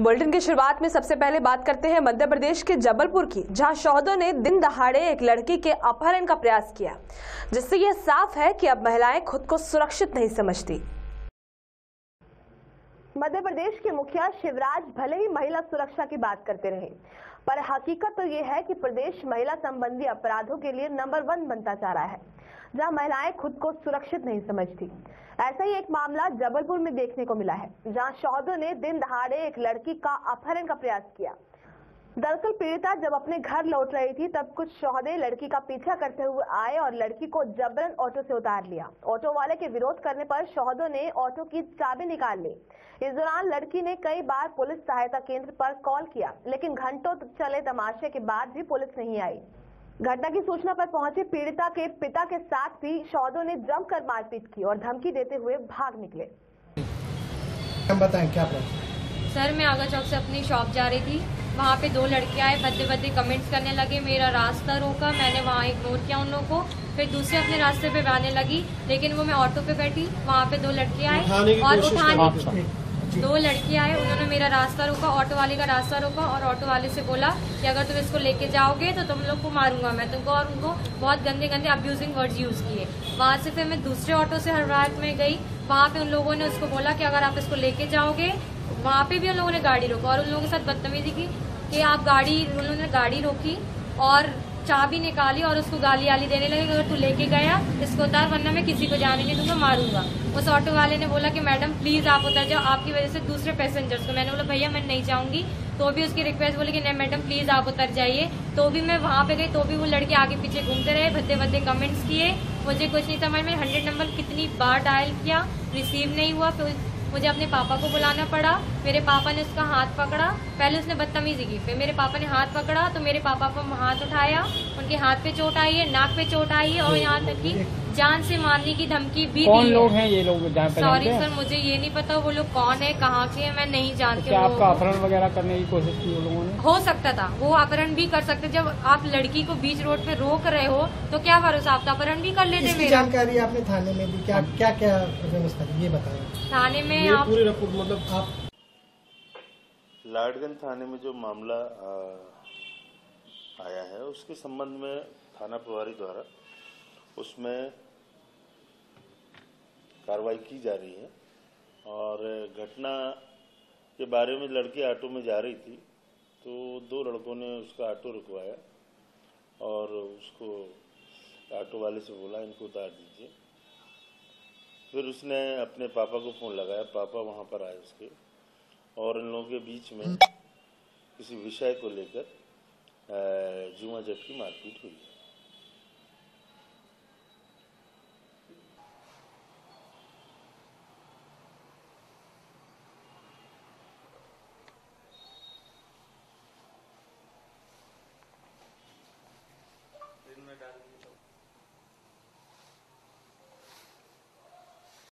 Bulletin की शुरुआत में सबसे पहले बात करते हैं मध्य प्रदेश के जबलपुर की, जहाँ शौहदों ने दिन दहाड़े एक लड़की के अपहरण का प्रयास किया। जिससे यह साफ़ है कि अब महिलाएँ खुद को सुरक्षित नहीं समझती। मध्य प्रदेश के मुखिया शिवराज भले ही महिला सुरक्षा की बात करते रहे, पर हकीकत तो ये है कि प्रदेश महिला संबंधी अपराधों के लिए नंबर वन बनता जा रहा है, जहाँ महिलाएँ खुद को सुरक्षित नहीं समझती। ऐसा ही एक मामला जबलपुर में देखने को मिला है, जहाँ शौदों ने दिन दहाड़े एक लड़की का अपहरण का प्रयास किया। दरअसल पीड़िता जब अपने घर लौट रही थी तब कुछ शौहदे लड़की का पीछा करते हुए आए और लड़की को जबरन ऑटो से उतार लिया। ऑटो वाले के विरोध करने पर शौहदों ने ऑटो की चाबी निकाल ली। इस दौरान लड़की ने कई बार पुलिस सहायता केंद्र पर कॉल किया लेकिन घंटों चले तमाशे के बाद भी पुलिस नहीं आई। घटना की सूचना पर पहुँचे पीड़िता के पिता के साथ भी शौदों ने जमकर मारपीट की और धमकी देते हुए भाग निकले। हम बताएँ क्या प्रॉब्लम सर मैं आगा चौक से अपनी शॉप जा रही थी। वहाँ पे दो लड़के आए भद्दे भद्दे कमेंट्स करने लगे मेरा रास्ता रोका मैंने वहाँ इग्नोर किया उन लोगों को। फिर दूसरे अपने रास्ते पे आने लगी लेकिन वो मैं ऑटो पे बैठी वहाँ पे दो लड़के आए और उठाने दो लड़की आए उन्होंने मेरा रास्ता रोका ऑटो वाले का रास्ता रोका और ऑटो वाले से बोला कि अगर तुम इसको लेके जाओगे तो तुम लोग को मारूँगा मैं तुमको और उनको बहुत गंदे गंदे अब्यूजिंग वर्ड्स यूज़ किए। वहाँ से फिर मैं दूसरे ऑटो से हर रात में गई वहाँ पे उन लोगों ने उसको बोला कि अगर आप इसको लेके जाओगे वहाँ पे भी उन लोगों ने गाड़ी रोका और उन लोगों के साथ बदतमीजी की कि आप गाड़ी उन्होंने गाड़ी रोकी और चाबी निकाली और उसको गाली आली देने लगे अगर तू लेके गया इसको उतार, वरना मैं किसी को जाने नहीं दूँगा, मारूँगा। उस ऑटो वाले ने बोला कि मैडम प्लीज़ आप उतर जाओ, आपकी वजह से दूसरे पैसेंजर्स को। मैंने बोला, भैया, मैं नहीं जाऊँगी। तो भी उसकी रिक्वेस्ट बोली कि, नहीं मैडम प्लीज़ आप उतर जाइए। तो भी मैं वहाँ पे गई तो भी वो लड़के आगे पीछे घूमते रहे, भद्दे भद्दे कमेंट्स किए। मुझे कुछ नहीं समझ में हंड्रेड नंबर कितनी बार डायल किया रिसीव नहीं हुआ। फिर मुझे अपने पापा को बुलाना पड़ा। मेरे पापा ने उसका हाथ पकड़ा। पहले उसने बदतमीजी की। फिर मेरे पापा ने हाथ पकड़ा तो मेरे पापा को हाथ उठाया। उनके हाथ पे चोट आई है नाक पे चोट आई है और यहाँ तक की जान से मारने की धमकी भी कौन दी लोग है हैं ये लोग सॉरी सर मुझे ये नहीं पता वो लोग कौन है कहाँ के हैं मैं नहीं जानती क्या आपका अपहरण वगैरह करने की कोशिश की लोगों ने? हो सकता था वो अपहरण भी कर सकते। जब आप लड़की को बीच रोड पे रोक रहे हो तो क्या भरोसा आप तो अपहरण भी कर लेते मेरा। जानकारी आपने थाने में दी क्या क्या क्या व्यवस्था की ये बताया थाने में आप पूरी रिपोर्ट मतलब आप लाडगंज थाने में जो मामला आ, आया है उसके संबंध में थाना प्रभारी द्वारा उसमें कार्रवाई की जा रही है और घटना के बारे में लड़की ऑटो में जा रही थी तो दो लड़कों ने उसका ऑटो रुकवाया और उसको ऑटो वाले से बोला इनको उतार दीजिए। फिर उसने अपने पापा को फ़ोन लगाया पापा वहाँ पर आए उसके। और इन लोगों के बीच में किसी विषय को लेकर जुआ जट की मारपीट हुई।